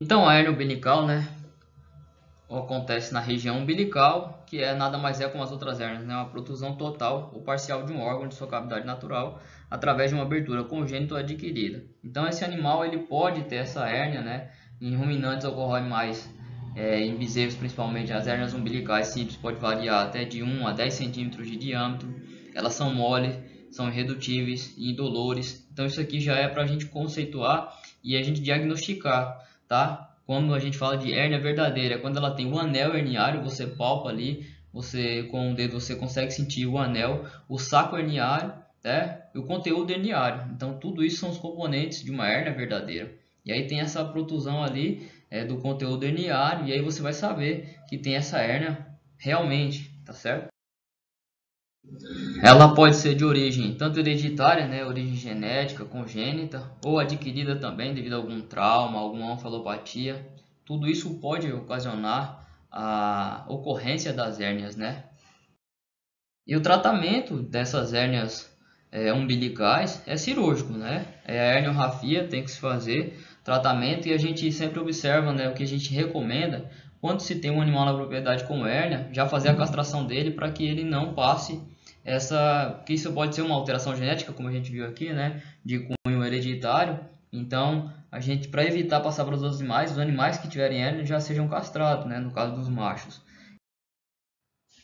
Então a hernia umbilical, né, acontece na região umbilical, que é nada mais é como as outras hérnias, né, uma protusão total ou parcial de um órgão de sua cavidade natural através de uma abertura congênita ou adquirida. Então esse animal ele pode ter essa hérnia, né, em ruminantes ocorre mais é, em bezerros principalmente. As hérnias umbilicais simples pode variar até de 1 a 10 centímetros de diâmetro, elas são moles, são irredutíveis e indolores, então isso aqui já é para a gente conceituar e a gente diagnosticar tá? Quando a gente fala de hérnia verdadeira, é quando ela tem o anel herniário, você palpa ali, você com o dedo você consegue sentir o anel, o saco herniário, né? E o conteúdo herniário. Então tudo isso são os componentes de uma hérnia verdadeira. E aí tem essa protusão ali é, do conteúdo herniário e aí você vai saber que tem essa hérnia realmente, tá certo? Ela pode ser de origem tanto hereditária, né, origem genética, congênita, ou adquirida também devido a algum trauma, alguma onfalopatia. Tudo isso pode ocasionar a ocorrência das hérnias, né? E o tratamento dessas hérnias é, umbilicais é cirúrgico, né? É a herniorrafia, tem que se fazer tratamento e a gente sempre observa, né, o que a gente recomenda quando se tem um animal na propriedade com hérnia, já fazer a castração dele para que ele não passe essa, que isso pode ser uma alteração genética, como a gente viu aqui, né, de cunho hereditário. Então, a gente para evitar passar para os outros animais, os animais que tiverem hérnia já sejam castrados, né, no caso dos machos.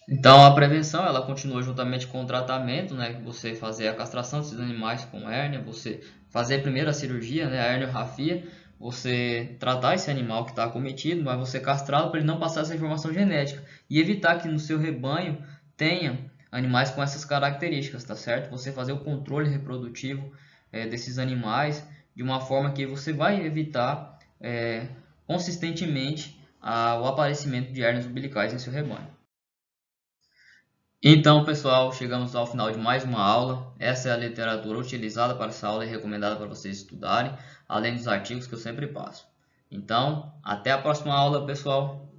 Então, a prevenção ela continua juntamente com o tratamento, né, você fazer a castração desses animais com hérnia, você fazer primeiro a cirurgia, né, a herniorrafia, você tratar esse animal que está acometido, mas você castrá-lo para ele não passar essa informação genética. E evitar que no seu rebanho tenha animais com essas características, tá certo? Você fazer o controle reprodutivo é, desses animais de uma forma que você vai evitar é, consistentemente a, o aparecimento de hernias umbilicais em seu rebanho. Então, pessoal, chegamos ao final de mais uma aula. Essa é a literatura utilizada para essa aula e recomendada para vocês estudarem, além dos artigos que eu sempre passo. Então, até a próxima aula, pessoal.